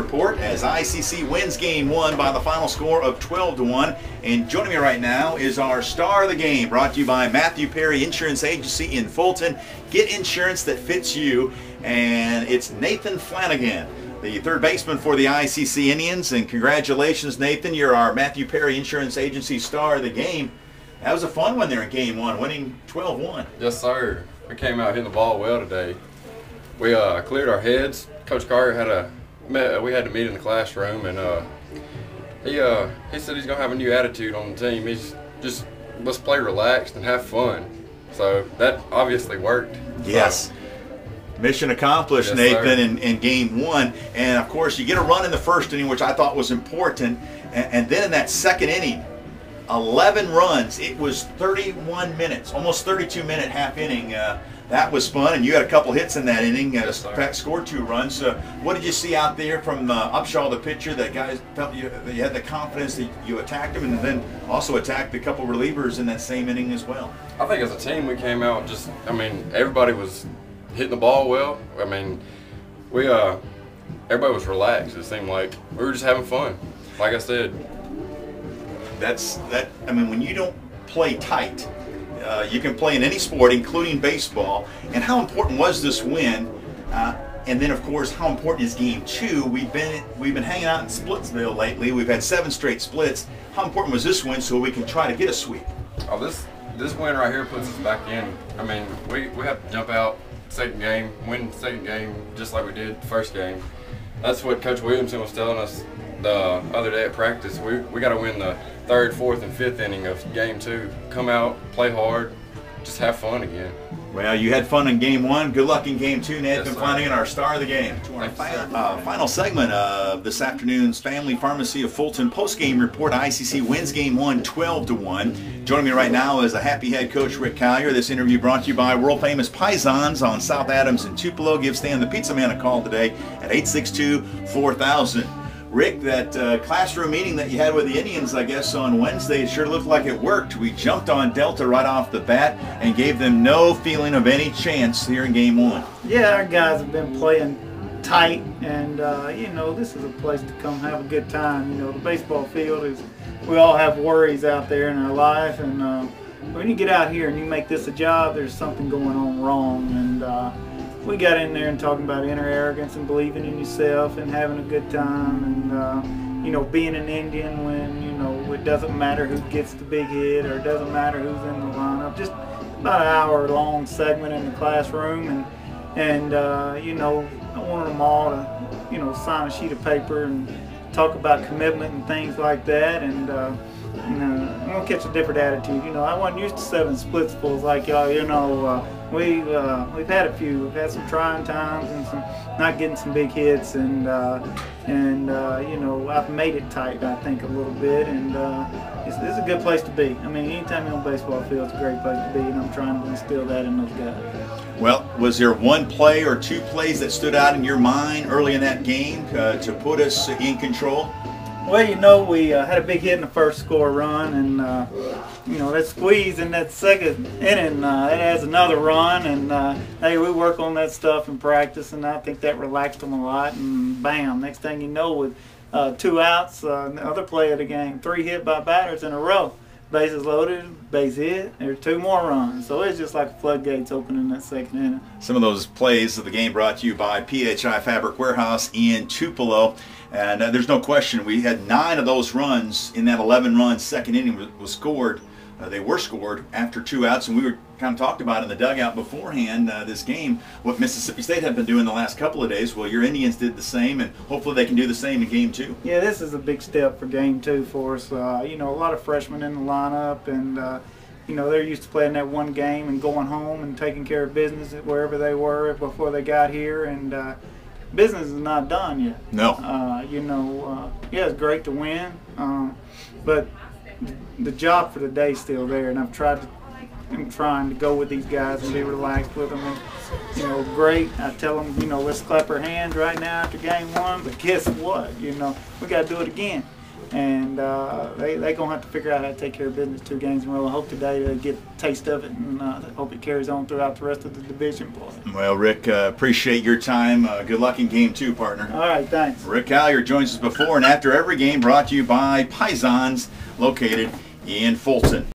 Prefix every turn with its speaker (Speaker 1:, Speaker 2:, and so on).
Speaker 1: report as ICC wins game one by the final score of 12 to 1. And joining me right now is our star of the game, brought to you by Matthew Perry Insurance Agency in Fulton. Get insurance that fits you. And it's Nathan Flanagan, the third baseman for the ICC Indians. And congratulations, Nathan. You're our Matthew Perry Insurance Agency star of the game. That was a fun one there in game one, winning 12 1.
Speaker 2: Yes, sir. We came out hitting the ball well today. We uh, cleared our heads. Coach Carter had a met, we had to meet in the classroom, and uh, he uh, he said he's gonna have a new attitude on the team. He's just let's play relaxed and have fun. So that obviously worked.
Speaker 1: Yes.
Speaker 2: So,
Speaker 1: Mission accomplished,
Speaker 2: Yes,
Speaker 1: Nathan, in, in game one. And of course, you get a run in the first inning, which I thought was important. And, and then in that second inning, 11 runs. It was 31 minutes, almost 32 minute half inning. Uh, that was fun, and you had a couple hits in that inning. Uh,
Speaker 2: Yes, sir.
Speaker 1: Pat scored two runs. Uh, what did you see out there from uh, Upshaw, the pitcher? That guys felt you, that you had the confidence that you attacked him, and then also attacked a couple relievers in that same inning as well.
Speaker 2: I think as a team we came out just. I mean, everybody was hitting the ball well. I mean, we uh, everybody was relaxed. It seemed like we were just having fun. Like I said,
Speaker 1: That's that. I mean, when you don't play tight, uh, you can play in any sport, including baseball. And how important was this win? Uh, and then, of course, how important is Game Two? We've been we've been hanging out in Splitsville lately. We've had seven straight splits. How important was this win so we can try to get a sweep?
Speaker 2: Oh, this this win right here puts us back in. I mean, we, we have to jump out second game, win second game just like we did first game. That's what Coach Williamson was telling us the other day at practice. We we got to win the third, fourth, and fifth inning of game two. Come out, play hard, just have fun again.
Speaker 1: Well, you had fun in game one. Good luck in game two, Nathan
Speaker 2: Yes, sir.
Speaker 1: Flanagan, our star of the game. To our
Speaker 2: Thank
Speaker 1: final, uh, final segment of this afternoon's Family Pharmacy of Fulton post-game report. ICC wins game one, 12 to one. Joining me right now is the happy head coach Rick Collier. This interview brought to you by world famous Pisons on South Adams and Tupelo. Give Stan the Pizza Man a call today at 862-4000. Rick, that uh, classroom meeting that you had with the Indians, I guess, on Wednesday, it sure looked like it worked. We jumped on Delta right off the bat and gave them no feeling of any chance here in game one.
Speaker 3: Yeah, our guys have been playing tight, and uh, you know this is a place to come have a good time. You know the baseball field is. We all have worries out there in our life, and uh, when you get out here and you make this a job, there's something going on wrong. And uh, we got in there and talking about inner arrogance and believing in yourself and having a good time, and uh, you know being an Indian when you know it doesn't matter who gets the big hit or it doesn't matter who's in the lineup. Just about an hour long segment in the classroom and and uh, you know I wanted them all to you know sign a sheet of paper and talk about commitment and things like that and uh, you know, I'm gonna catch a different attitude. You know, I wasn't used to seven splitsfuls like y'all. You know, uh, we uh, we've had a few. We've had some trying times and some not getting some big hits, and uh, and uh, you know I've made it tight. I think a little bit, and uh, it's, it's a good place to be. I mean, anytime you're on a baseball field, it's a great place to be, and I'm trying to instill that in those guys.
Speaker 1: Well, was there one play or two plays that stood out in your mind early in that game uh, to put us in control?
Speaker 3: Well, you know, we uh, had a big hit in the first score run, and uh, you know that squeeze in that second inning, uh, it has another run, and uh, hey, we work on that stuff in practice, and I think that relaxed them a lot. And bam, next thing you know, with uh, two outs, uh, the other play of the game, three hit by batters in a row, bases loaded, base hit, there's two more runs, so it's just like floodgates opening that second inning.
Speaker 1: Some of those plays of the game brought to you by PHI Fabric Warehouse in Tupelo. And uh, there's no question, we had nine of those runs in that 11 run second inning was, was scored. Uh, they were scored after two outs, and we were kind of talked about in the dugout beforehand uh, this game what Mississippi State had been doing the last couple of days. Well, your Indians did the same, and hopefully they can do the same in game two.
Speaker 3: Yeah, this is a big step for game two for us. Uh, you know, a lot of freshmen in the lineup, and uh, you know they're used to playing that one game and going home and taking care of business wherever they were before they got here. And uh, business is not done yet.
Speaker 1: No.
Speaker 3: Uh, you know, uh, yeah, it's great to win, um, but the job for the day still there. And I've tried to, I'm trying to go with these guys and be relaxed with them. And, you know, great. I tell them, you know, let's clap our hands right now after game one. But guess what? You know, we got to do it again. And uh, they they gonna have to figure out how to take care of business two games in a row. I hope today to get a taste of it, and uh, hope it carries on throughout the rest of the division play.
Speaker 1: Well, Rick, uh, appreciate your time. Uh, good luck in game two, partner.
Speaker 3: All right, thanks.
Speaker 1: Rick Collier joins us before and after every game, brought to you by Pisons, located in Fulton.